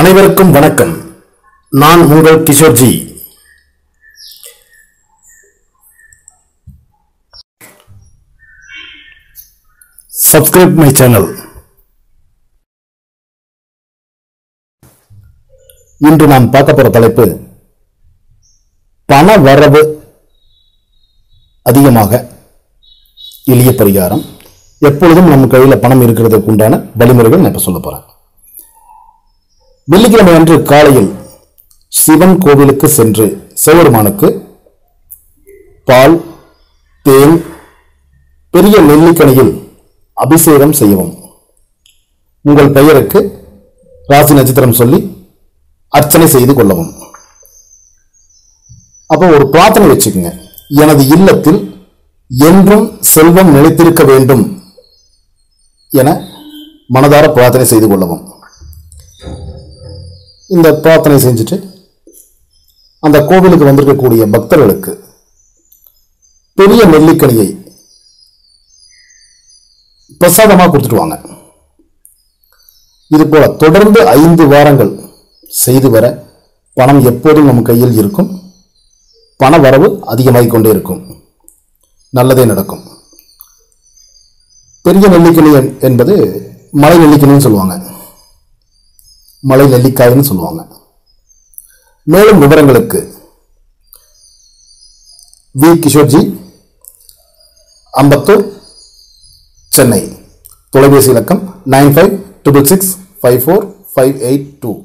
அனைவருக்கும் வணக்கம். நான் உங்கள் கிஷோர்ஜி. சப்ஸ்கிரைப் மை சேனல் இன்று நாம் பார்க்க போற தலைப்பு பண வரவு அதிகமாக எளிய பரிகாரம். எப்பொழுதும் நம்ம கையில் பணம் இருக்கிறதுக்கு உண்டான வழிமுறைகள் நான் இப்போ சொல்ல போகிறேன் வெள்ளிக்கிழமை அன்று காலையில் சிவன் கோவிலுக்கு சென்று சிவபெருமானுக்கு பால் தேன் பெரிய நெல்லிக்கணியில் அபிஷேகம் செய்யவும் உங்கள் பெயருக்கு ராசி நட்சத்திரம் சொல்லி அர்ச்சனை செய்து கொள்ளவும். அப்போ ஒரு பிரார்த்தனை வச்சுக்கோங்க. எனது இல்லத்தில் என்றும் செல்வம் நிலைத்திருக்க வேண்டும் என மனதார பிரார்த்தனை செய்து கொள்ளவும். இந்த பிரார்த்தனை செஞ்சுட்டு அந்த கோவிலுக்கு வந்திருக்கக்கூடிய பக்தர்களுக்கு பெரிய நெல்லிக்கனியை பிரசாதமாக கொடுத்துட்டு வாங்க. இது போல தொடர்ந்து ஐந்து வாரங்கள் செய்து வர பணம் எப்போதும் நம் கையில் இருக்கும். பண வரவு அதிகமாகிக் கொண்டே இருக்கும். நல்லதே நடக்கும். பெரிய நெல்லிக்கணி என்பது மலை நெல்லிக்கணின்னு சொல்லுவாங்க. மலை நெல்லிக்காய்னு சொல்லுவாங்க. மேலும் விவரங்களுக்கு வி. கிஷோர்ஜி அம்பத்தூர் சென்னை. தொலைபேசி இலக்கம் nine five triple six five four five eight two.